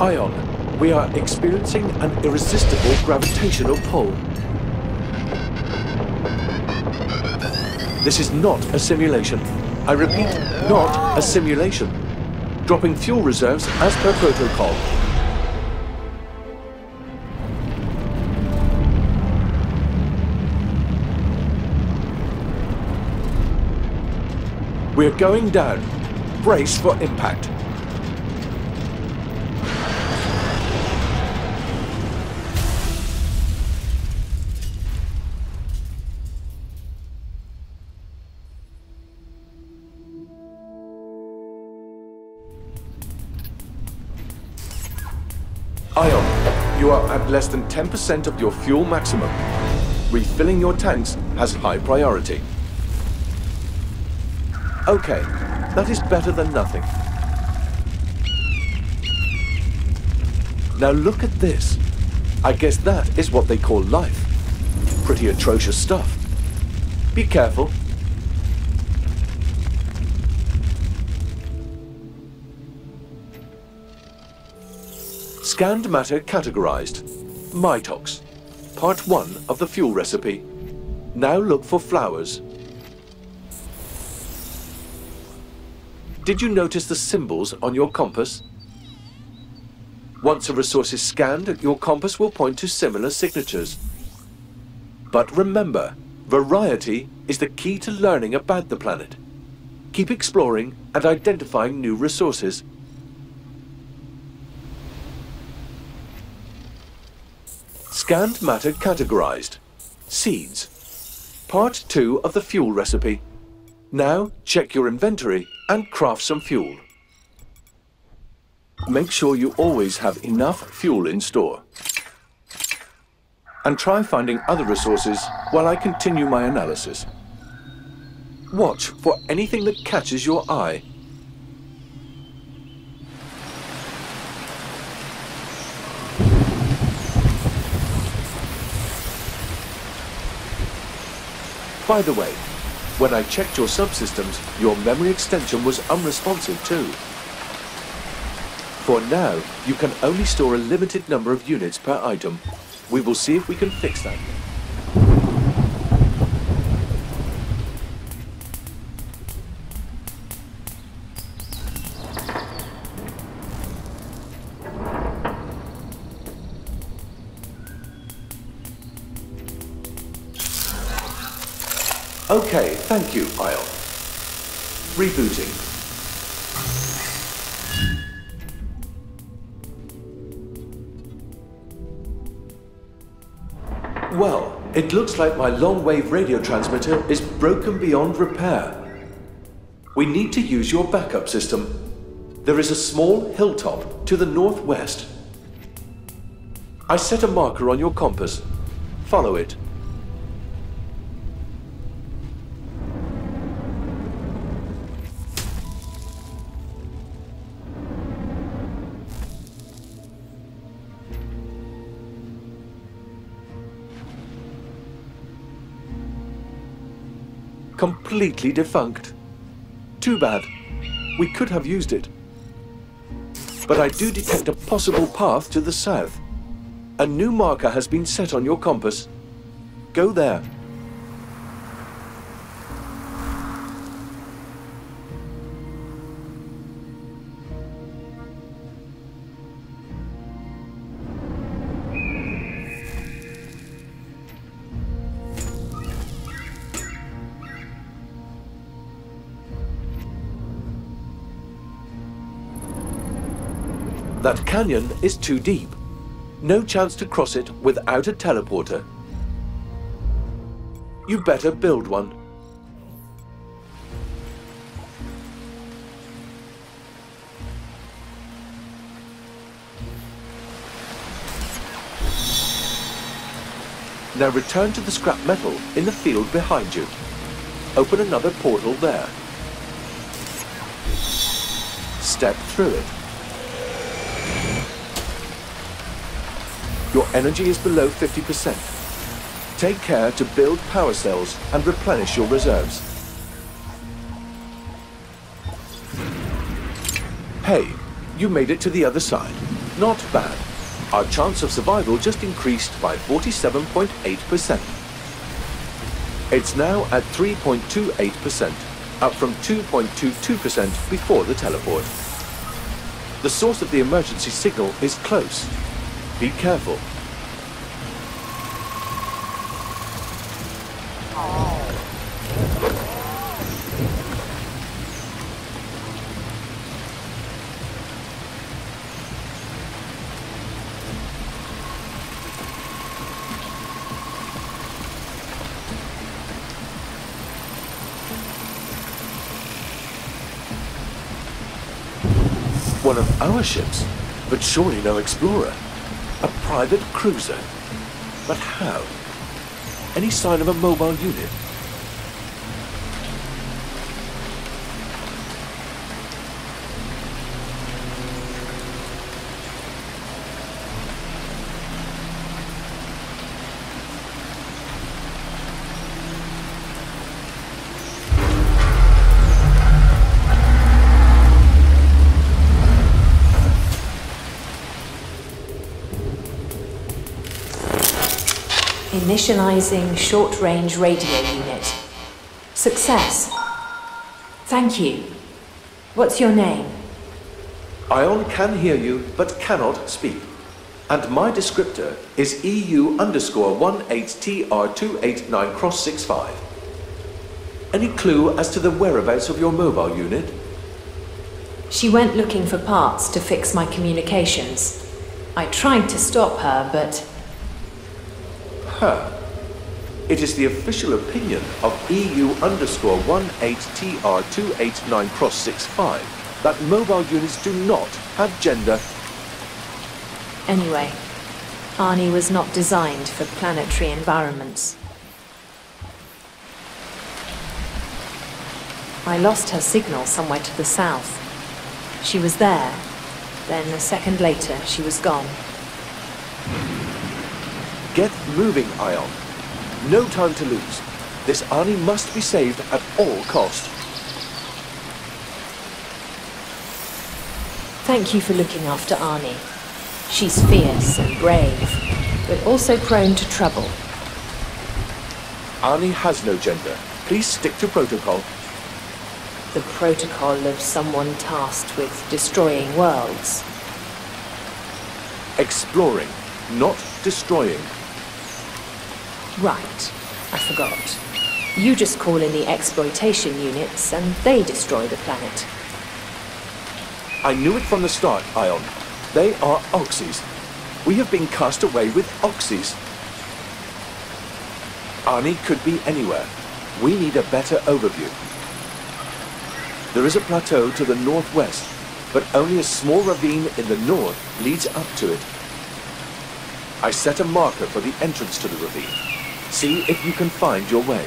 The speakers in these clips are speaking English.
Ion, we are experiencing an irresistible gravitational pull. This is not a simulation. I repeat, not a simulation. Dropping fuel reserves as per protocol. We're going down. Brace for impact. Are at less than 10% of your fuel maximum. Refilling your tanks has high priority. Okay, that is better than nothing. Now look at this. I guess that is what they call life. Pretty atrocious stuff. Be careful. Scanned matter categorized. Mitox. Part 1 of the fuel recipe. Now look for flowers. Did you notice the symbols on your compass? Once a resource is scanned, your compass will point to similar signatures. But remember, variety is the key to learning about the planet. Keep exploring and identifying new resources. Scanned matter categorized. Seeds. Part 2 of the fuel recipe. Now check your inventory and craft some fuel. Make sure you always have enough fuel in store. And try finding other resources while I continue my analysis. Watch for anything that catches your eye. By the way, when I checked your subsystems, your memory extension was unresponsive too. For now, you can only store a limited number of units per item. We will see if we can fix that. Thank you, Ion. Rebooting. Well, it looks like my long-wave radio transmitter is broken beyond repair. We need to use your backup system. There is a small hilltop to the northwest. I set a marker on your compass. Follow it. Completely defunct. Too bad. We could have used it. But I do detect a possible path to the south. A new marker has been set on your compass. Go there. That canyon is too deep. No chance to cross it without a teleporter. You better build one. Now return to the scrap metal in the field behind you. Open another portal there. Step through it. Your energy is below 50%. Take care to build power cells and replenish your reserves. Hey, you made it to the other side. Not bad. Our chance of survival just increased by 47.8%. It's now at 3.28%, up from 2.22% before the teleport. The source of the emergency signal is close. Be careful. One of our ships, but surely no explorer. Private cruiser. But how? Any sign of a mobile unit? Initializing short-range radio unit. Success. Thank you. What's your name? Ion can hear you, but cannot speak. And my descriptor is EU underscore 18TR289 cross 65. Any clue as to the whereabouts of your mobile unit? She went looking for parts to fix my communications. I tried to stop her, but It is the official opinion of EU underscore 18TR289 cross 65 that mobile units do not have gender. anyway, Ani was not designed for planetary environments. I lost her signal somewhere to the south. She was there, then a second later she was gone. Get moving, Ion. No time to lose. This Ani must be saved at all cost. Thank you for looking after Ani. She's fierce and brave, but also prone to trouble. Ani has no gender. Please stick to protocol. The protocol of someone tasked with destroying worlds. Exploring, not destroying. Right, I forgot. You just call in the exploitation units and they destroy the planet. I knew it from the start, Ion. They are Oxys. We have been cast away with Oxys. Ani could be anywhere. We need a better overview. There is a plateau to the northwest, but only a small ravine in the north leads up to it. I set a marker for the entrance to the ravine. See if you can find your way.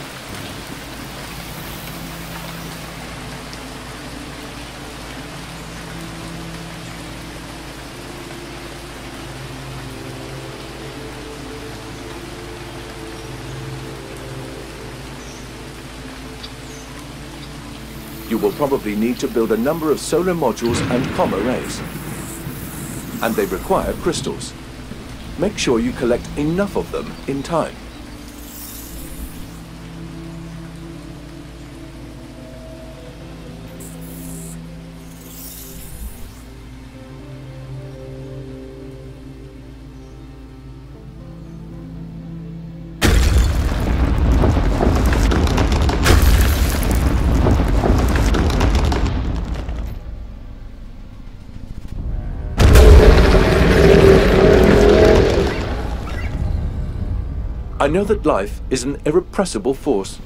You will probably need to build a number of solar modules and com arrays. And they require crystals. Make sure you collect enough of them in time. I know that life is an irrepressible force.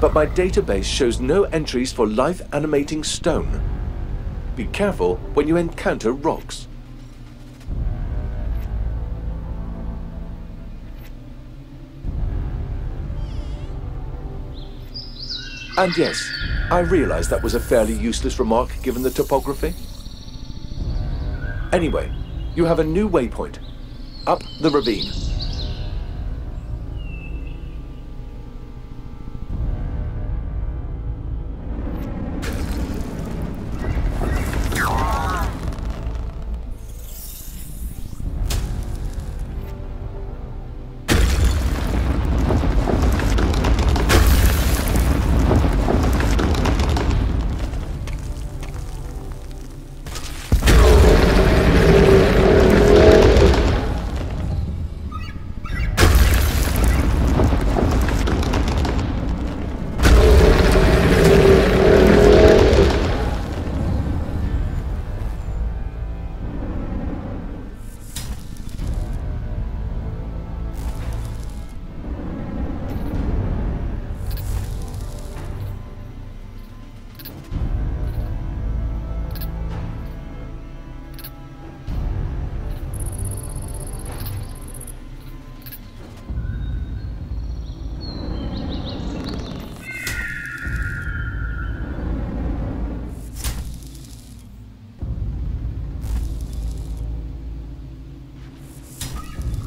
But my database shows no entries for life animating stone. Be careful when you encounter rocks. And yes, I realize that was a fairly useless remark given the topography. Anyway, you have a new waypoint. Up the ravine.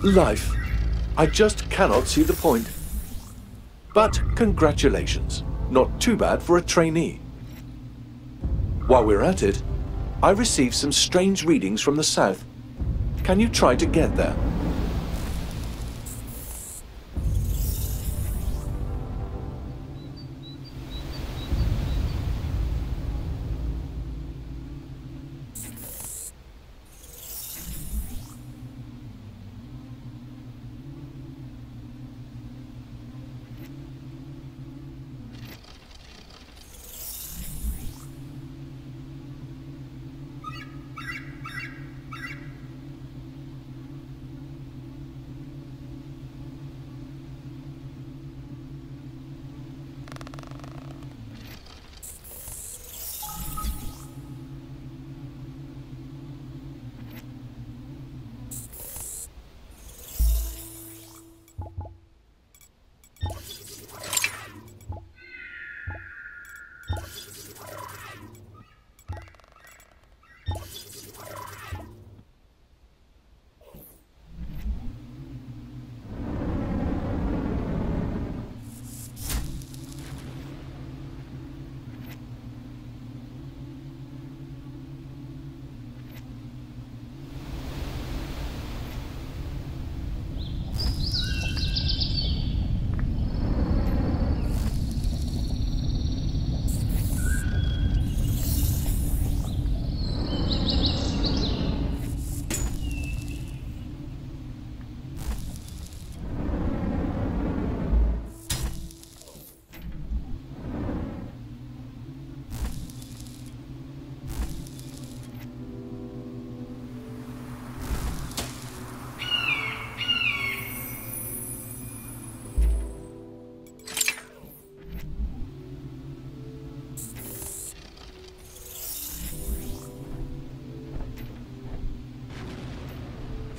Life. I just cannot see the point. But congratulations. Not too bad for a trainee. While we're at it, I received some strange readings from the south. Can you try to get there?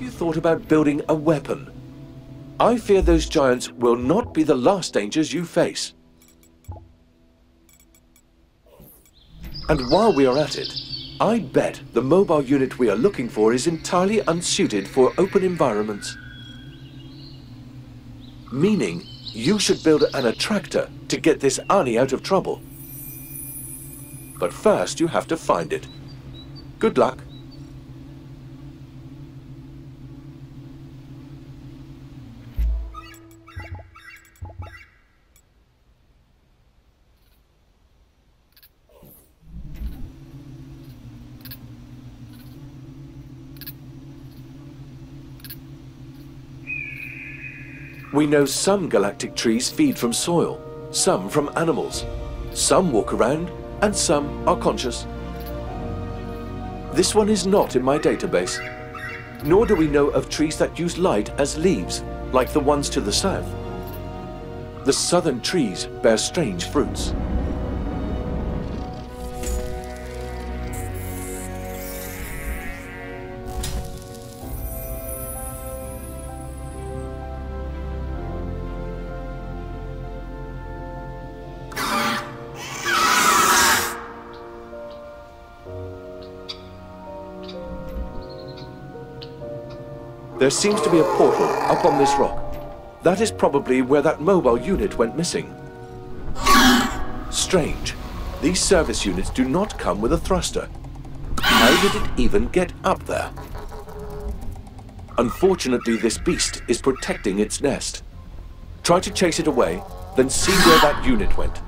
You thought about building a weapon? I fear those giants will not be the last dangers you face. And while we are at it, I bet the mobile unit we are looking for is entirely unsuited for open environments. Meaning, you should build an attractor to get this Ani out of trouble. But first you have to find it. Good luck. We know some galactic trees feed from soil, some from animals. Some walk around, and some are conscious. This one is not in my database. Nor do we know of trees that use light as leaves, like the ones to the south. The southern trees bear strange fruits. There seems to be a portal up on this rock. That is probably where that mobile unit went missing. Strange. These service units do not come with a thruster. How did it even get up there? Unfortunately, this beast is protecting its nest. Try to chase it away, then see where that unit went.